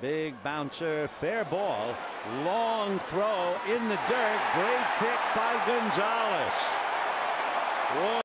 Big bouncer, fair ball, long throw in the dirt. Great pick by Gonzalez. Whoa.